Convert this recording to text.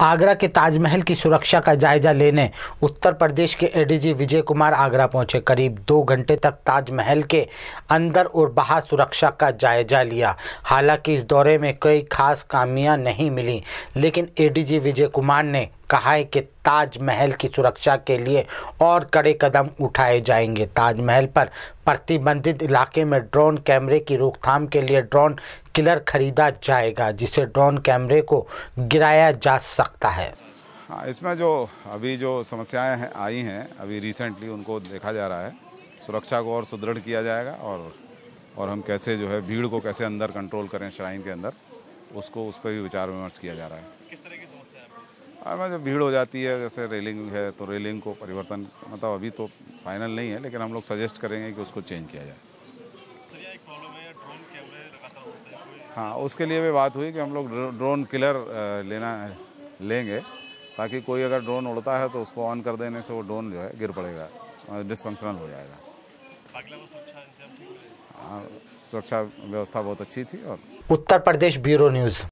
आगरा के ताजमहल की सुरक्षा का जायजा लेने उत्तर प्रदेश के एडीजी विजय कुमार आगरा पहुँचे। करीब दो घंटे तक ताजमहल के अंदर और बाहर सुरक्षा का जायजा लिया। हालाँकि इस दौरे में कई खास कामियाँ नहीं मिली, लेकिन एडीजी विजय कुमार ने कहा है कि ताजमहल की सुरक्षा के लिए और कड़े कदम उठाए जाएँगे। ताजमहल पर प्रतिबंधित इलाके में ड्रोन कैमरे की रोकथाम के लिए ड्रोन किलर खरीदा जाएगा, जिससे ड्रोन कैमरे को गिराया जा सकता है। हाँ इसमें जो अभी जो समस्याएँ हैं, आई हैं, अभी रिसेंटली उनको देखा जा रहा है। सुरक्षा को और सुदृढ़ किया जाएगा और और हम कैसे जो है, भीड़ को कैसे अंदर कंट्रोल करें श्राइन के अंदर। उसको उस पर भी विचार विमर्श किया जा रहा है। किस तरह की समस्या है हमें जो भीड़ हो जाती है जैसे रेलिंग है तो रेलिंग को परिवर्तन मतलब अभी तो फाइनल नहीं है लेकिन हम लोग सजेस्ट करेंगे कि उसको चेंज किया जाए। है हैं हाँ उसके लिए भी बात हुई कि हम लोग ड्रोन किलर लेना लेंगे ताकि कोई अगर ड्रोन उड़ता है तो उसको ऑन कर देने से वो ड्रोन जो है गिर पड़ेगा डिसफंक्शनल हो जाएगा। सुरक्षा व्यवस्था बहुत अच्छी थी और उत्तर प्रदेश ब्यूरो न्यूज़।